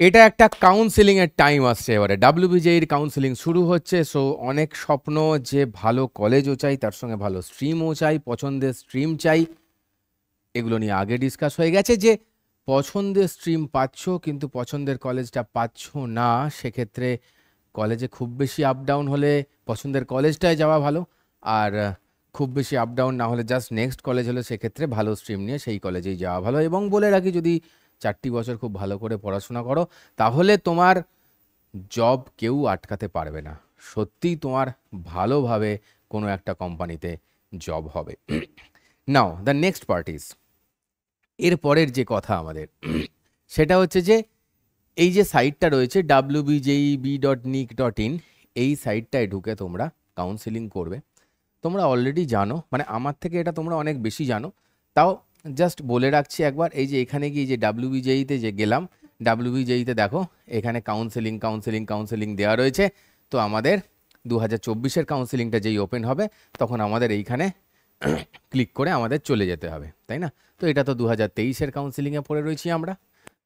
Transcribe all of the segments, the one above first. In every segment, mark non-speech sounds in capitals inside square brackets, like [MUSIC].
এটা একটা কাউন্সিলিং এর টাইম আসছে এবারে। ডাব্লিউবিজের কাউন্সিলিং শুরু হচ্ছে সো অনেক স্বপ্ন যে ভালো কলেজও চাই, তার সঙ্গে ভালো স্ট্রিমও চাই, পছন্দের স্ট্রিম চাই, এগুলো নিয়ে আগে ডিসকাস হয়ে গেছে যে পছন্দের স্ট্রিম পাচ্ছ কিন্তু পছন্দের কলেজটা পাচ্ছ না, সেক্ষেত্রে কলেজে খুব বেশি আপ ডাউন হলে পছন্দের কলেজটায় যাওয়া ভালো, আর খুব বেশি আপ ডাউন না হলে জাস্ট নেক্সট কলেজ হলে সেক্ষেত্রে ভালো স্ট্রিম নিয়ে সেই কলেজেই যাওয়া ভালো। এবং বলে রাখি, যদি চারটি বছর খুব ভালো করে পড়াশোনা করো, তাহলে তোমার জব কেউ আটকাতে পারবে না। সত্যিই তোমার ভালোভাবে কোনো একটা কোম্পানিতে জব হবে। নাও দ্য নেক্সট পার্টিস এর পরের যে কথা আমাদের, সেটা হচ্ছে যে, এই যে সাইটটা রয়েছে W B dot nic dot in এই সাইটটায় ঢুকে তোমরা কাউন্সিলিং করবে। তোমরা অলরেডি জানো মানে আমার থেকে এটা তোমরা অনেক বেশি জানো, তাও জাস্ট বলে রাখছি একবার, এই যে এখানে গিয়ে যে ডাব্লিউ বিজেইতে যে গেলাম ডাব্লিউ বিজেইতে দেখো, এখানে কাউন্সেলিং কাউন্সেলিং কাউন্সেলিং দেওয়া রয়েছে। তো আমাদের দু হাজার চব্বিশের কাউন্সেলিংটা যেই ওপেন হবে, তখন আমাদের এইখানে [COUGHS] ক্লিক করে আমাদের চলে যেতে হবে, তাই না? তো এটা তো দু হাজার তেইশের কাউন্সেলিংয়ে পড়ে রয়েছি আমরা।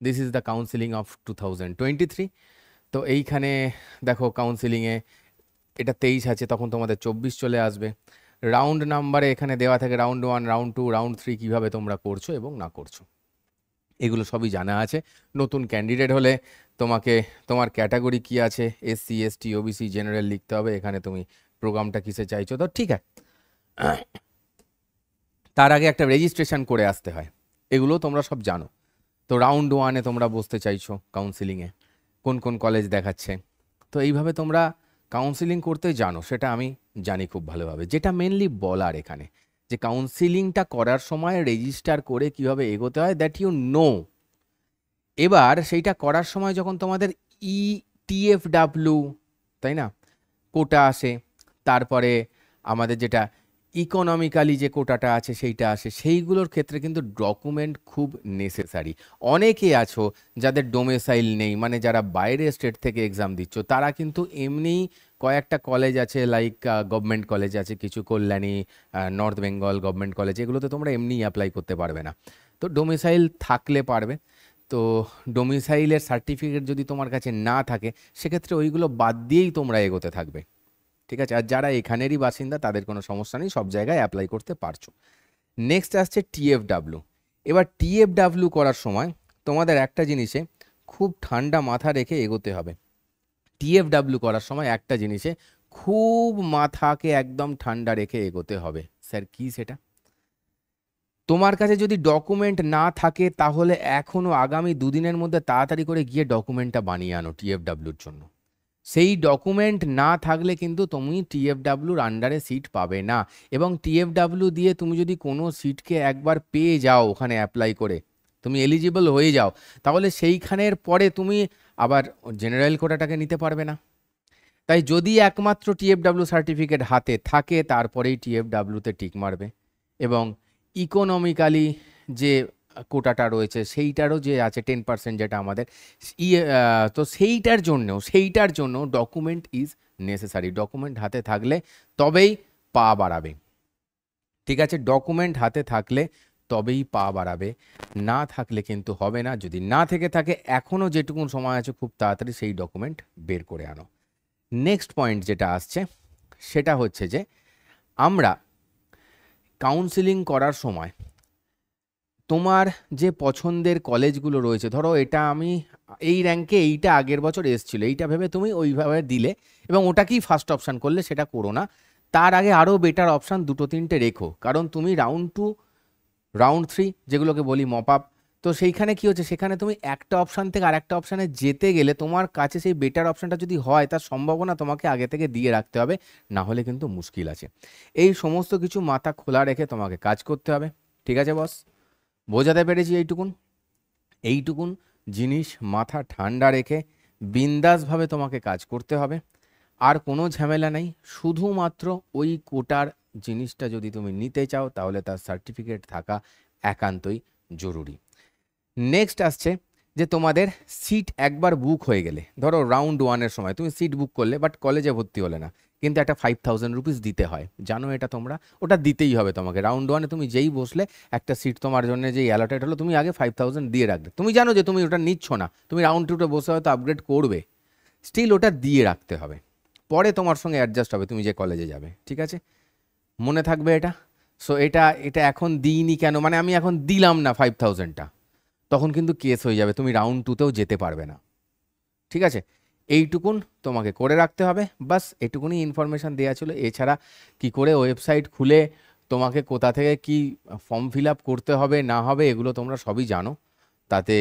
This is the counselling of two thousand twenty three তো এইখানে দেখো কাউন্সেলিংয়ে এটা তেইশ আছে, তখন তোমাদের চব্বিশ চলে আসবে। রাউন্ড নাম্বারে এখানে দেওয়া থাকে round one round two round three কীভাবে তোমরা করছ এবং না করছ। এগুলো সবই জানা আছে। নতুন ক্যান্ডিডেট হলে তোমাকে, তোমার ক্যাটাগরি কি আছে? এসসি এসটি ওবিসি জেনারেল লিখতে হবে। এখানে তুমি প্রোগ্রামটা কিসে চাইছো? তো ঠিক আছে। তার আগে একটা রেজিস্ট্রেশন করে আসতে হয়। এগুলো তোমরা সব জানো। তো রাউন্ড ওয়ানে তোমরা বসতে চাইছো কাউন্সিলিংয়ে কোন কোন কলেজ দেখাচ্ছে? তো এইভাবে তোমরা কাউন্সিলিং করতে জানো, সেটা আমি জানি খুব ভালোভাবে। যেটা মেনলি বলার এখানে, যে কাউন্সিলিংটা করার সময় রেজিস্টার করে কীভাবে এগোতে হয় দ্যাট ইউ নো এবার সেইটা করার সময় যখন তোমাদের ই টিএফডাব্লিউ তাই না? কোটা আসে, তারপরে আমাদের যেটা ইকোনমিক্যালি যে কোটাটা আছে, সেইটা আসে, সেইগুলোর ক্ষেত্রে কিন্তু ডকুমেন্ট খুব নেসেসারি অনেকে আছো যাদের ডোমেসাইল নেই মানে যারা বাইরে স্টেট থেকে এক্সাম দিচ্ছ, তারা কিন্তু এমনি কয়েকটা কলেজ আছে লাইক গভর্নমেন্ট কলেজ আছে, কিছু Kalyani north Bengal government college এগুলোতে তোমরা এমনি অ্যাপ্লাই করতে পারবে না। তো ডোমিসাইল থাকলে পারবে। তো ডোমিসাইলের সার্টিফিকেট যদি তোমার কাছে না থাকে, সেক্ষেত্রে ওইগুলো বাদ দিয়েই তোমরা এগোতে থাকবে। ঠিক আছে? আর যারা এখানেরই বাসিন্দা, তাদের কোনো সমস্যা নেই, সব জায়গায় অ্যাপ্লাই করতে পারছ। নেক্সট আসছে টিএফডাব্লিউ এবার টিএফডাব্লিউ করার সময় তোমাদের একটা জিনিসে খুব ঠান্ডা মাথা রেখে এগোতে হবে। টিএফডাব্লিউ করার সময় একটা জিনিসে খুব মাথাকে একদম ঠান্ডা রেখে এগোতে হবে। স্যার, কি সেটা? তোমার কাছে যদি ডকুমেন্ট না থাকে, তাহলে এখনও আগামী দুদিনের মধ্যে তাড়াতাড়ি করে গিয়ে ডকুমেন্টটা বানিয়ে আনো টিএফডাব্লিউর জন্য। সেই ডকুমেন্ট না থাকলে কিন্তু তুমি টিএফডাব্লিউর আন্ডারে সিট পাবে না। এবং টিএফডাব্লিউ দিয়ে তুমি যদি কোনো সিটকে একবার পেয়ে যাও ওখানে অ্যাপ্লাই করে তুমি এলিজিবল হয়ে যাও। তাহলে সেইখানের পরে তুমি আবার জেনারেল কোটাটাকে নিতে পারবে না। তাই যদি একমাত্র টিএফডাব্লিউ সার্টিফিকেট হাতে থাকে, তারপরেই টিএফডাব্লিউতে টিক মারবে। এবং ইকোনমিক্যালি যে কোটাটা রয়েছে, সেইটারও যে আছে টেন পার্সেন্ট যেটা আমাদের ইয়ে তো সেইটার জন্যও, সেইটার জন্য ডকুমেন্ট ইজ নেসেসারি ডকুমেন্ট হাতে থাকলে তবেই পা বাড়াবে। ঠিক আছে? ডকুমেন্ট হাতে থাকলে তবেই পা বাড়াবে। না থাকলে কিন্তু হবে না। যদি না থেকে থাকে এখনও যেটুকুন সময় আছে, খুব তাড়াতাড়ি সেই ডকুমেন্ট বের করে আনো। নেক্সট পয়েন্ট যেটা আসছে, সেটা হচ্ছে যে, আমরা কাউন্সিলিং করার সময় তোমার যে পছন্দের কলেজগুলো রয়েছে, ধরো এটা আমি এই র্যাঙ্কে এইটা আগের বছর এসেছিল, এইটা ভেবে তুমি ওইভাবে দিলে এবং ওটাকেই ফার্স্ট অপশান করলে সেটা করো না। তার আগে আরও বেটার অপশান দুটো তিনটে রেখো। কারণ তুমি রাউন্ড টু রাউন্ড থ্রি যেগুলোকে বলি মপ আপ তো সেইখানে কি হচ্ছে? সেখানে তুমি একটা অপশান থেকে আরেকটা অপশানে যেতে গেলে তোমার কাছে সেই বেটার অপশানটা যদি হয়, তার সম্ভাবনা তোমাকে আগে থেকে দিয়ে রাখতে হবে, না হলে কিন্তু মুশকিল আছে। এই সমস্ত কিছু মাথা খোলা রেখে তোমাকে কাজ করতে হবে, ঠিক আছে বস বোঝাতে পেরেছি এইটুকুন? এইটুকুন জিনিস মাথা ঠান্ডা রেখে বিন্দাসভাবে তোমাকে কাজ করতে হবে। আর কোনো ঝামেলা নেই, শুধুমাত্র ওই কোটার জিনিসটা যদি তুমি নিতে চাও, তাহলে তার সার্টিফিকেট থাকা একান্তই জরুরি। নেক্সট আসছে যে তোমাদের সিট একবার বুক হয়ে গেলে, ধরো রাউন্ড ওয়ানের সময়, তুমি সিট বুক করলে বাট কলেজে ভর্তি হলে না, কিন্তু একটা ফাইভ থাউজেন্ড রুপিস দিতে হয়। জানো এটা তোমরা? ওটা দিতেই হবে তোমাকে। রাউন্ড ওয়ানে তুমি যেই বসলে, একটা সিট তোমার জন্য যেই অ্যালটেড হলো, তুমি আগে ফাইভ থাউজেন্ড দিয়ে রাখবে। তুমি জানো যে তুমি ওটা নিচ্ছ না, তুমি রাউন্ড টুতে বসে হয়তো আপগ্রেড করবে। স্টিল ওটা দিয়ে রাখতে হবে। পরে তোমার সঙ্গে অ্যাডজাস্ট হবে, তুমি যে কলেজে যাবে, ঠিক আছে? মনে থাকবে এটা? সো এটা এটা এখন দিইনি কেন? মানে আমি এখন দিলাম না ফাইভ থাউজেন্ডটা তখন কিন্তু কেস হয়ে যাবে, তুমি রাউন্ড টুতেও যেতে পারবে না। ঠিক আছে? এইটুকুন তোমাকে করে রাখতে হবে, বাস এটুকুনি ইনফরমেশান দেওয়া ছিল। এছাড়া কি করে ওয়েবসাইট খুলে তোমাকে কোথা থেকে কি ফর্ম ফিল আপ করতে হবে, না হবে, এগুলো তোমরা সবই জানো। তাতে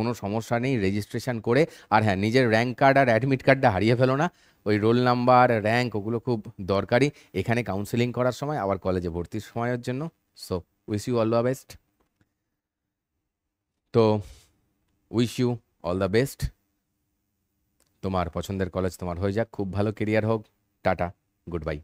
কোনো সমস্যা নেই রেজিস্ট্রেশন করে, আর হ্যাঁ নিজের র্যাঙ্ক কার্ড আর অ্যাডমিট কার্ডটা হারিয়ে ফেলো না। ওই রোল নাম্বার র্যাঙ্ক ওগুলো খুব দরকারি। এখানে কাউন্সেলিং করার সময়, আবার কলেজে ভর্তির সময়ের জন্য। So wish you all the best তো wish you all the best তোমার পছন্দের কলেজ তোমার হয়ে যাক। খুব ভালো কেরিয়ার হোক। Tata good bye